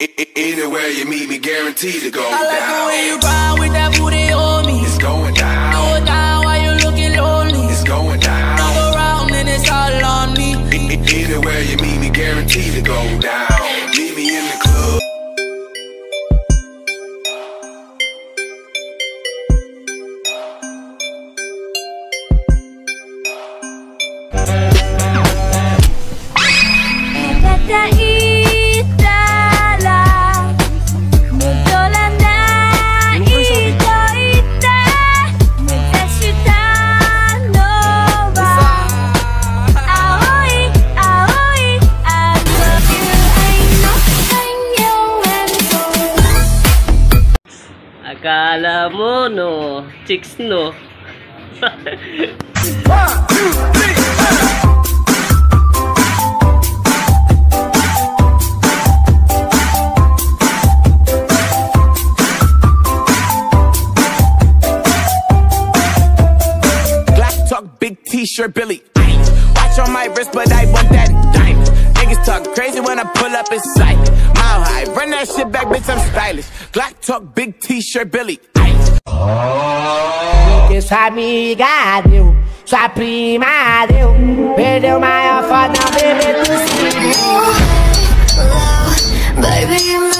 Anywhere you meet me, guaranteed to go I like the way you down. grind with that booty on me. It's going down. Throw it down while you looking lonely. It's going down. Turn around and it's all on me. Anywhere you meet me, guaranteed to go down. Meet me in the club. Kata itala Akala mo, no? Chicks, no? Glock talk, big t-shirt, Billy. Watch on my wrist, but I want that diamond. Niggas talk crazy when I pull up in sight. Mile high, run that shit back, bitch, I'm stylish. Glock talk, big t-shirt, Billy. Ay. que sua amiga deu, sua prima deu. Perdeu maior foda, bebê do Baby,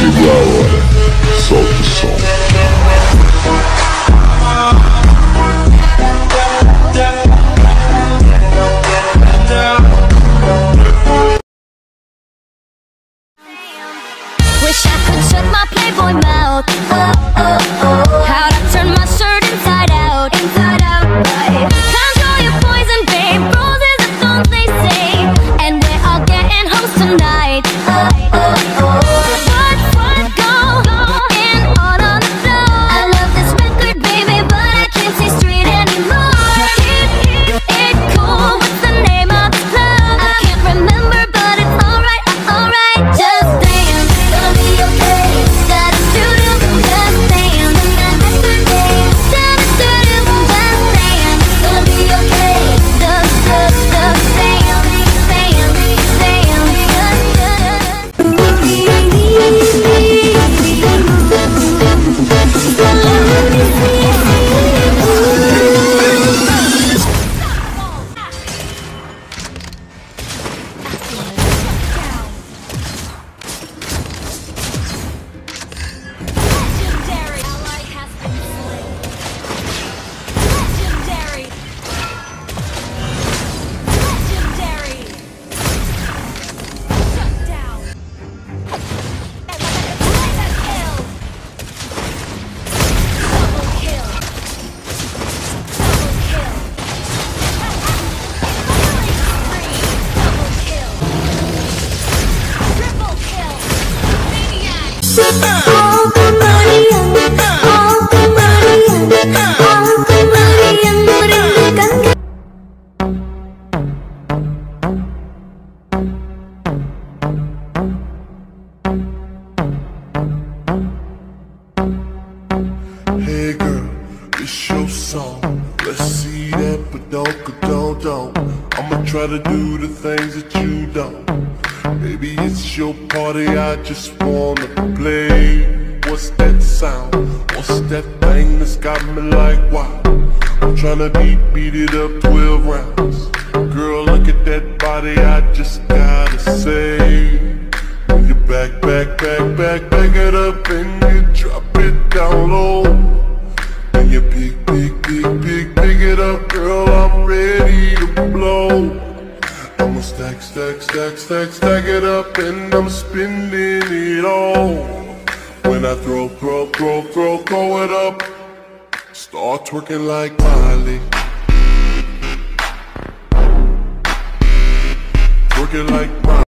Hora. Solta o. Wish I could shut my playboy mouth. Oh, oh, oh. Hey girl, it's your song. Let's see that, but don't don't, don't. I'ma try to do the things that you don't. Maybe it's your party, I just wanna play. What's that sound? What's that thing that's got me like wow? I'm tryna beat, beat it up 12 rounds. Girl, look at that body, I just gotta say. When you back, back, back, back, back it up and you drop it down low. And you pick, pick, pick, pick, pick it up, girl, I'm ready to blow. Stack, stack, stack, stack, stack it up and I'm spending it all. When I throw, throw, throw, throw, throw it up, start twerking like Miley. Twerking like Miley.